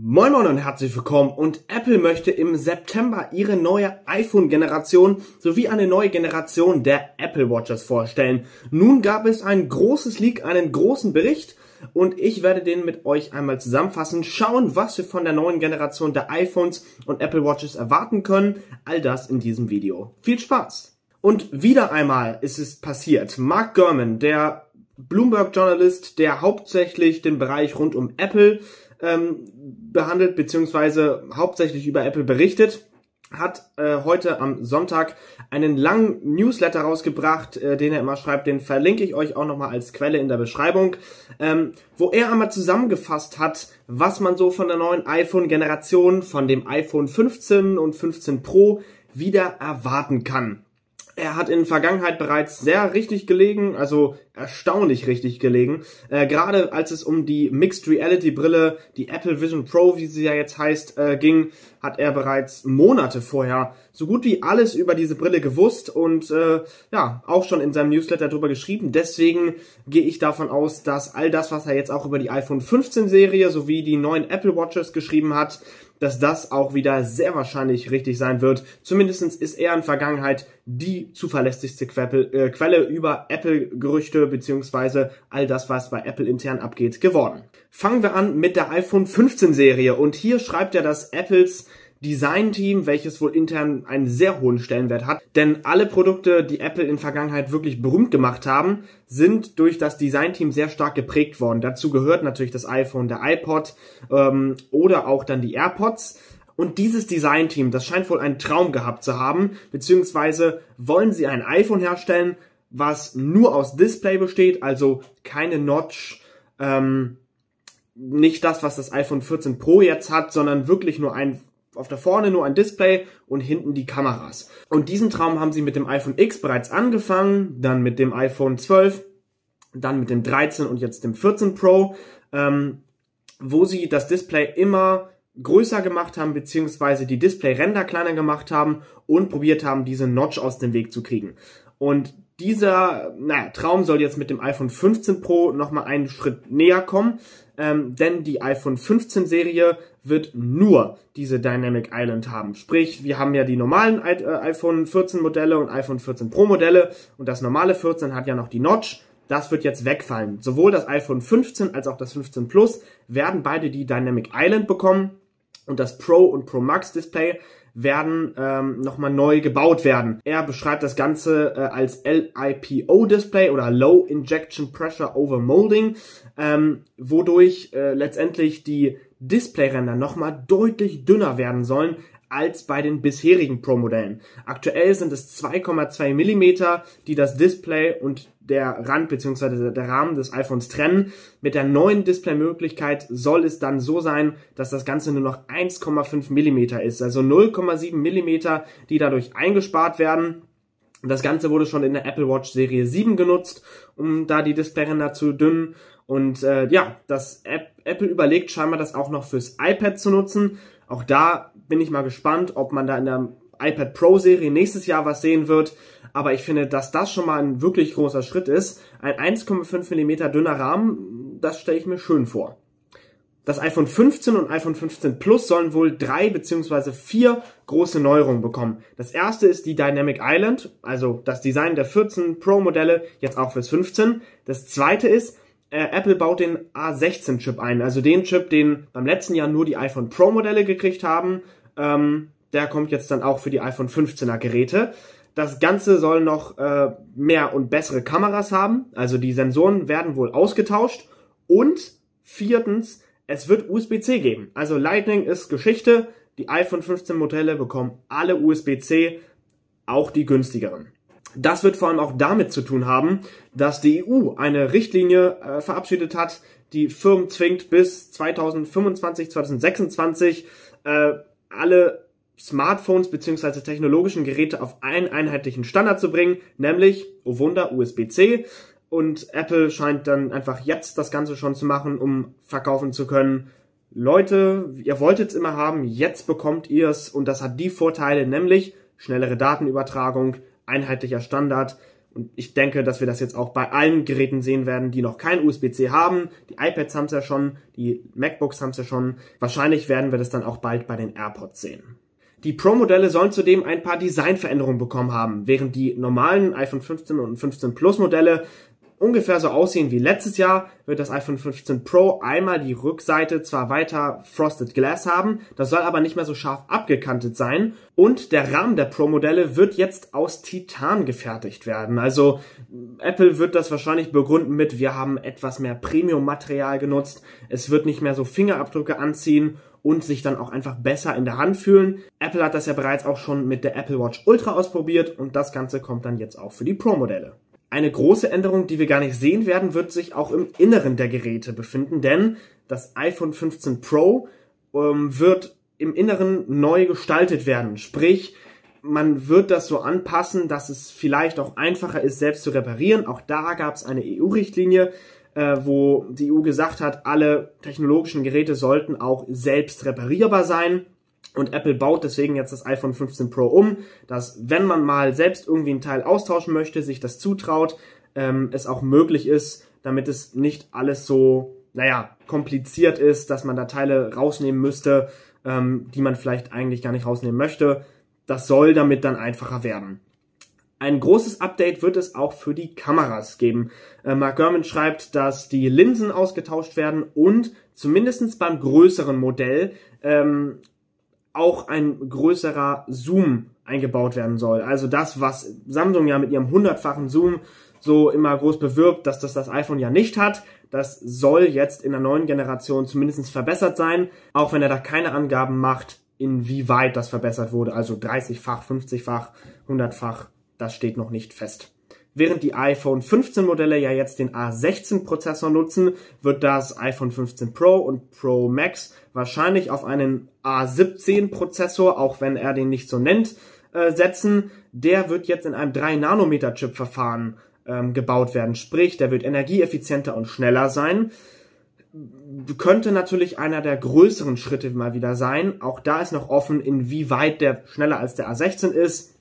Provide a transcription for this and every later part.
Moin Moin und herzlich willkommen und Apple möchte im September ihre neue iPhone-Generation sowie eine neue Generation der Apple Watches vorstellen. Nun gab es ein großes Leak, einen großen Bericht und ich werde den mit euch einmal zusammenfassen, schauen, was wir von der neuen Generation der iPhones und Apple Watches erwarten können. All das in diesem Video. Viel Spaß! Und wieder einmal ist es passiert. Mark Gurman, der Bloomberg-Journalist, der hauptsächlich den Bereich rund um Apple ähm, behandelt, beziehungsweise hauptsächlich über Apple berichtet, hat äh, heute am Sonntag einen langen Newsletter rausgebracht, äh, den er immer schreibt, den verlinke ich euch auch nochmal als Quelle in der Beschreibung, ähm, wo er einmal zusammengefasst hat, was man so von der neuen iPhone-Generation, von dem iPhone 15 und 15 Pro wieder erwarten kann. Er hat in Vergangenheit bereits sehr richtig gelegen, also erstaunlich richtig gelegen. Äh, Gerade als es um die Mixed Reality Brille, die Apple Vision Pro, wie sie ja jetzt heißt, äh, ging, hat er bereits Monate vorher so gut wie alles über diese Brille gewusst und äh, ja, auch schon in seinem Newsletter darüber geschrieben. Deswegen gehe ich davon aus, dass all das, was er jetzt auch über die iPhone 15 Serie sowie die neuen Apple Watches geschrieben hat, dass das auch wieder sehr wahrscheinlich richtig sein wird. Zumindestens ist er in Vergangenheit die zuverlässigste Quelle, äh, Quelle über Apple-Gerüchte beziehungsweise all das, was bei Apple intern abgeht, geworden. Fangen wir an mit der iPhone 15 Serie und hier schreibt er, dass Apples Design-Team, welches wohl intern einen sehr hohen Stellenwert hat. Denn alle Produkte, die Apple in Vergangenheit wirklich berühmt gemacht haben, sind durch das Design-Team sehr stark geprägt worden. Dazu gehört natürlich das iPhone, der iPod ähm, oder auch dann die AirPods. Und dieses Design-Team, das scheint wohl einen Traum gehabt zu haben, beziehungsweise wollen sie ein iPhone herstellen, was nur aus Display besteht, also keine Notch, ähm, nicht das, was das iPhone 14 Pro jetzt hat, sondern wirklich nur ein auf der vorne nur ein Display und hinten die Kameras. Und diesen Traum haben sie mit dem iPhone X bereits angefangen, dann mit dem iPhone 12, dann mit dem 13 und jetzt dem 14 Pro, ähm, wo sie das Display immer größer gemacht haben, beziehungsweise die Display-Ränder kleiner gemacht haben und probiert haben, diese Notch aus dem Weg zu kriegen. Und dieser naja, Traum soll jetzt mit dem iPhone 15 Pro nochmal einen Schritt näher kommen, ähm, denn die iPhone 15 Serie wird nur diese Dynamic Island haben. Sprich, wir haben ja die normalen I äh, iPhone 14 Modelle und iPhone 14 Pro Modelle und das normale 14 hat ja noch die Notch. Das wird jetzt wegfallen. Sowohl das iPhone 15 als auch das 15 Plus werden beide die Dynamic Island bekommen und das Pro und Pro Max Display werden ähm, nochmal neu gebaut werden. Er beschreibt das Ganze äh, als LIPO-Display oder Low Injection Pressure Over Molding, ähm, wodurch äh, letztendlich die Displayränder nochmal deutlich dünner werden sollen als bei den bisherigen Pro-Modellen. Aktuell sind es 2,2 Millimeter, die das Display und der Rand bzw. der Rahmen des iPhones trennen. Mit der neuen Display-Möglichkeit soll es dann so sein, dass das Ganze nur noch 1,5 Millimeter ist. Also 0,7 Millimeter, die dadurch eingespart werden. Das Ganze wurde schon in der Apple Watch Serie 7 genutzt, um da die Displayränder zu dünnen. Und äh, ja, das App, Apple überlegt scheinbar das auch noch fürs iPad zu nutzen. Auch da bin ich mal gespannt, ob man da in der iPad Pro Serie nächstes Jahr was sehen wird. Aber ich finde, dass das schon mal ein wirklich großer Schritt ist. Ein 1,5 mm dünner Rahmen, das stelle ich mir schön vor. Das iPhone 15 und iPhone 15 Plus sollen wohl drei beziehungsweise vier große Neuerungen bekommen. Das erste ist die Dynamic Island, also das Design der 14 Pro Modelle jetzt auch fürs 15. Das zweite ist, äh, Apple baut den A16 Chip ein, also den Chip, den beim letzten Jahr nur die iPhone Pro Modelle gekriegt haben. Ähm, der kommt jetzt dann auch für die iPhone 15er Geräte. Das Ganze soll noch äh, mehr und bessere Kameras haben, also die Sensoren werden wohl ausgetauscht. Und viertens, es wird USB-C geben. Also Lightning ist Geschichte. Die iPhone 15 Modelle bekommen alle USB-C, auch die günstigeren. Das wird vor allem auch damit zu tun haben, dass die EU eine Richtlinie äh, verabschiedet hat, die Firmen zwingt bis 2025, 2026 äh, alle Smartphones beziehungsweise technologischen Geräte auf einen einheitlichen Standard zu bringen, nämlich, oh Wunder, USB-C. Und Apple scheint dann einfach jetzt das Ganze schon zu machen, um verkaufen zu können. Leute, ihr wolltet es immer haben, jetzt bekommt ihr es und das hat die Vorteile, nämlich schnellere Datenübertragung, einheitlicher Standard Und ich denke, dass wir das jetzt auch bei allen Geräten sehen werden, die noch kein USB-C haben. Die iPads haben es ja schon, die MacBooks haben es ja schon. Wahrscheinlich werden wir das dann auch bald bei den AirPods sehen. Die Pro-Modelle sollen zudem ein paar Designveränderungen bekommen haben, während die normalen iPhone 15 und 15 Plus Modelle ungefähr so aussehen wie letztes Jahr, wird das iPhone 15 Pro einmal die Rückseite zwar weiter Frosted Glass haben, das soll aber nicht mehr so scharf abgekantet sein und der Rahmen der Pro-Modelle wird jetzt aus Titan gefertigt werden. Also Apple wird das wahrscheinlich begründen mit, wir haben etwas mehr Premium-Material genutzt, es wird nicht mehr so Fingerabdrücke anziehen und sich dann auch einfach besser in der Hand fühlen. Apple hat das ja bereits auch schon mit der Apple Watch Ultra ausprobiert und das Ganze kommt dann jetzt auch für die Pro-Modelle. Eine große Änderung, die wir gar nicht sehen werden, wird sich auch im Inneren der Geräte befinden, denn das iPhone 15 Pro ähm, wird im Inneren neu gestaltet werden. Sprich, man wird das so anpassen, dass es vielleicht auch einfacher ist, selbst zu reparieren. Auch da gab es eine EU-Richtlinie, äh, wo die EU gesagt hat, alle technologischen Geräte sollten auch selbst reparierbar sein. Und Apple baut deswegen jetzt das iPhone 15 Pro um, dass wenn man mal selbst irgendwie ein Teil austauschen möchte, sich das zutraut, ähm, es auch möglich ist, damit es nicht alles so, naja, kompliziert ist, dass man da Teile rausnehmen müsste, ähm, die man vielleicht eigentlich gar nicht rausnehmen möchte. Das soll damit dann einfacher werden. Ein großes Update wird es auch für die Kameras geben. Äh, Mark Gurman schreibt, dass die Linsen ausgetauscht werden und zumindestens beim größeren Modell ähm, auch ein größerer Zoom eingebaut werden soll. Also das, was Samsung ja mit ihrem hundertfachen Zoom so immer groß bewirbt, dass das das iPhone ja nicht hat. Das soll jetzt in der neuen Generation zumindest verbessert sein, auch wenn er da keine Angaben macht, inwieweit das verbessert wurde. Also 30-fach, 50-fach, 100-fach, das steht noch nicht fest. Während die iPhone 15 Modelle ja jetzt den A16 Prozessor nutzen, wird das iPhone 15 Pro und Pro Max wahrscheinlich auf einen A17 Prozessor, auch wenn er den nicht so nennt, äh, setzen. Der wird jetzt in einem 3 Nanometer Chip Verfahren ähm, gebaut werden. Sprich, der wird energieeffizienter und schneller sein. Könnte natürlich einer der größeren Schritte mal wieder sein. Auch da ist noch offen, inwieweit der schneller als der A16 ist.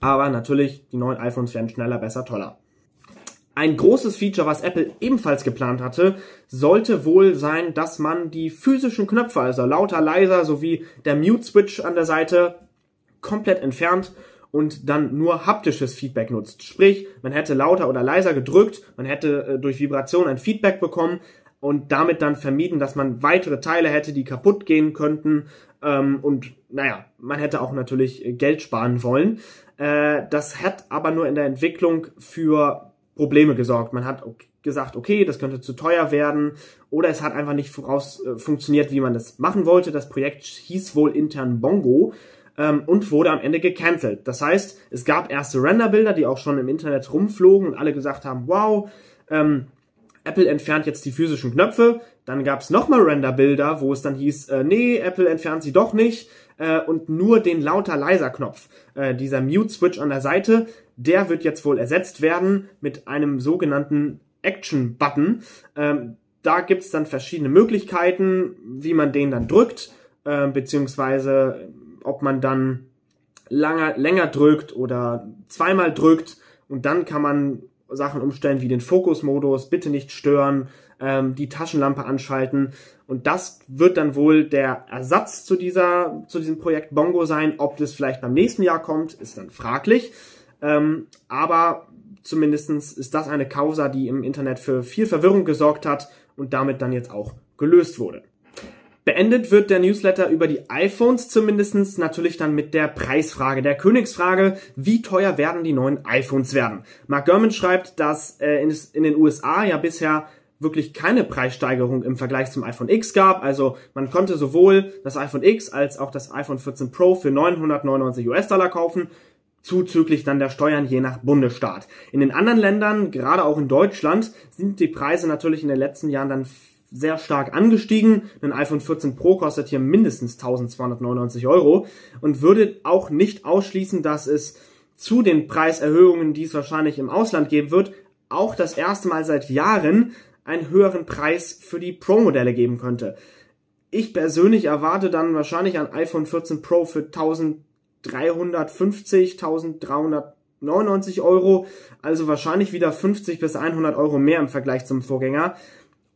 Aber natürlich, die neuen iPhones werden schneller, besser, toller. Ein großes Feature, was Apple ebenfalls geplant hatte, sollte wohl sein, dass man die physischen Knöpfe, also lauter, leiser sowie der Mute-Switch an der Seite komplett entfernt und dann nur haptisches Feedback nutzt. Sprich, man hätte lauter oder leiser gedrückt, man hätte äh, durch Vibration ein Feedback bekommen und damit dann vermieden, dass man weitere Teile hätte, die kaputt gehen könnten. Ähm, und naja, man hätte auch natürlich Geld sparen wollen. Äh, das hat aber nur in der Entwicklung für Probleme gesorgt. Man hat gesagt, okay, das könnte zu teuer werden oder es hat einfach nicht voraus äh, funktioniert, wie man das machen wollte. Das Projekt hieß wohl intern Bongo ähm, und wurde am Ende gecancelt. Das heißt, es gab erste Renderbilder, die auch schon im Internet rumflogen und alle gesagt haben, wow, ähm, Apple entfernt jetzt die physischen Knöpfe. Dann gab es nochmal Renderbilder, wo es dann hieß, äh, nee, Apple entfernt sie doch nicht äh, und nur den lauter-leiser-Knopf, äh, dieser Mute-Switch an der Seite, der wird jetzt wohl ersetzt werden mit einem sogenannten Action-Button. Ähm, da gibt's dann verschiedene Möglichkeiten, wie man den dann drückt, äh, beziehungsweise ob man dann langer, länger drückt oder zweimal drückt und dann kann man Sachen umstellen wie den Fokusmodus, bitte nicht stören, ähm, die Taschenlampe anschalten. Und das wird dann wohl der Ersatz zu dieser, zu diesem Projekt Bongo sein. Ob das vielleicht beim nächsten Jahr kommt, ist dann fraglich. Ähm, aber zumindestens ist das eine Causa, die im Internet für viel Verwirrung gesorgt hat und damit dann jetzt auch gelöst wurde. Beendet wird der Newsletter über die iPhones zumindestens natürlich dann mit der Preisfrage, der Königsfrage, wie teuer werden die neuen iPhones werden. Mark Gurman schreibt, dass äh, in, in den USA ja bisher wirklich keine Preissteigerung im Vergleich zum iPhone X gab. Also man konnte sowohl das iPhone X als auch das iPhone 14 Pro für 999 US-Dollar kaufen, zuzüglich dann der Steuern je nach Bundesstaat. In den anderen Ländern, gerade auch in Deutschland, sind die Preise natürlich in den letzten Jahren dann sehr stark angestiegen. Ein iPhone 14 Pro kostet hier mindestens 1299 Euro und würde auch nicht ausschließen, dass es zu den Preiserhöhungen, die es wahrscheinlich im Ausland geben wird, auch das erste Mal seit Jahren einen höheren Preis für die Pro-Modelle geben könnte. Ich persönlich erwarte dann wahrscheinlich ein iPhone 14 Pro für 1350, 1300 99 Euro, also wahrscheinlich wieder 50 bis 100 Euro mehr im Vergleich zum Vorgänger.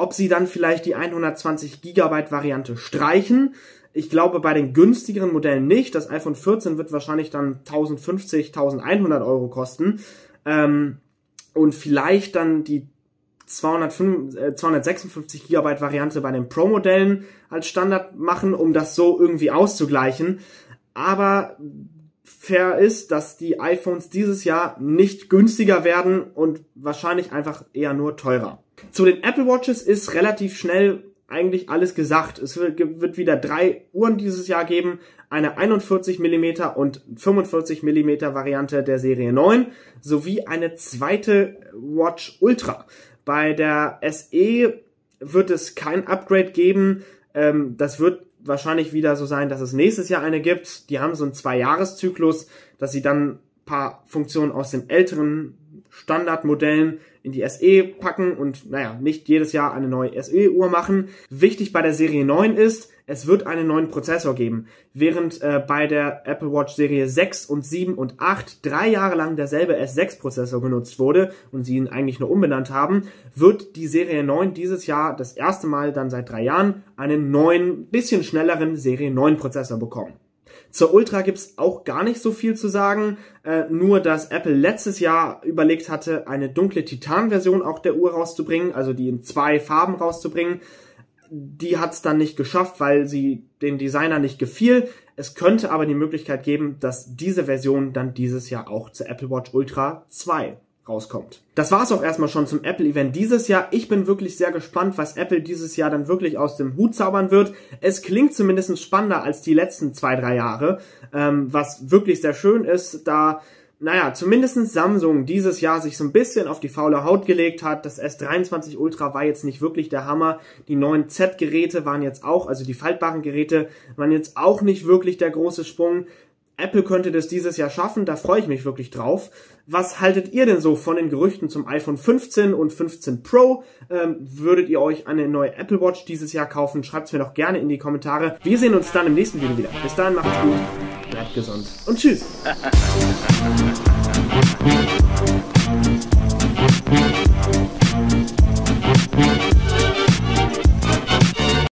Ob sie dann vielleicht die 120 Gigabyte Variante streichen, ich glaube bei den günstigeren Modellen nicht. Das iPhone 14 wird wahrscheinlich dann 1050, 1100 Euro kosten. Ähm, und vielleicht dann die 205, äh, 256 Gigabyte Variante bei den Pro-Modellen als Standard machen, um das so irgendwie auszugleichen. Aber fair ist, dass die iPhones dieses Jahr nicht günstiger werden und wahrscheinlich einfach eher nur teurer. Zu den Apple Watches ist relativ schnell eigentlich alles gesagt. Es wird wieder drei Uhren dieses Jahr geben. Eine 41 mm und 45 mm Variante der Serie 9 sowie eine zweite Watch Ultra. Bei der SE wird es kein Upgrade geben. Ähm, das wird wahrscheinlich wieder so sein, dass es nächstes Jahr eine gibt. Die haben so einen Zwei-Jahres-Zyklus, dass sie dann paar Funktionen aus den älteren Standardmodellen in die SE packen und naja, nicht jedes Jahr eine neue SE-Uhr machen. Wichtig bei der Serie 9 ist, es wird einen neuen Prozessor geben. Während äh, bei der Apple Watch Serie 6 und 7 und 8 drei Jahre lang derselbe S6-Prozessor genutzt wurde und sie ihn eigentlich nur umbenannt haben, wird die Serie 9 dieses Jahr das erste Mal dann seit drei Jahren einen neuen, bisschen schnelleren Serie 9 Prozessor bekommen. Zur Ultra gibt's auch gar nicht so viel zu sagen, äh, nur dass Apple letztes Jahr überlegt hatte, eine dunkle Titan-Version auch der Uhr rauszubringen, also die in zwei Farben rauszubringen. Die hat's dann nicht geschafft, weil sie den Designer nicht gefiel. Es könnte aber die Möglichkeit geben, dass diese Version dann dieses Jahr auch zur Apple Watch Ultra 2 rauskommt. Das war's auch erstmal schon zum Apple-Event dieses Jahr. Ich bin wirklich sehr gespannt, was Apple dieses Jahr dann wirklich aus dem Hut zaubern wird. Es klingt zumindest spannender als die letzten zwei, drei Jahre, ähm, was wirklich sehr schön ist, da naja, zumindestens Samsung dieses Jahr sich so ein bisschen auf die faule Haut gelegt hat. Das S23 Ultra war jetzt nicht wirklich der Hammer. Die neuen Z-Geräte waren jetzt auch, also die faltbaren Geräte, waren jetzt auch nicht wirklich der große Sprung. Apple könnte das dieses Jahr schaffen, da freue ich mich wirklich drauf. Was haltet ihr denn so von den Gerüchten zum iPhone 15 und 15 Pro? Ähm, würdet ihr euch eine neue Apple Watch dieses Jahr kaufen? Schreibt es mir doch gerne in die Kommentare. Wir sehen uns dann im nächsten Video wieder. Bis dahin macht's gut, bleibt gesund und tschüss.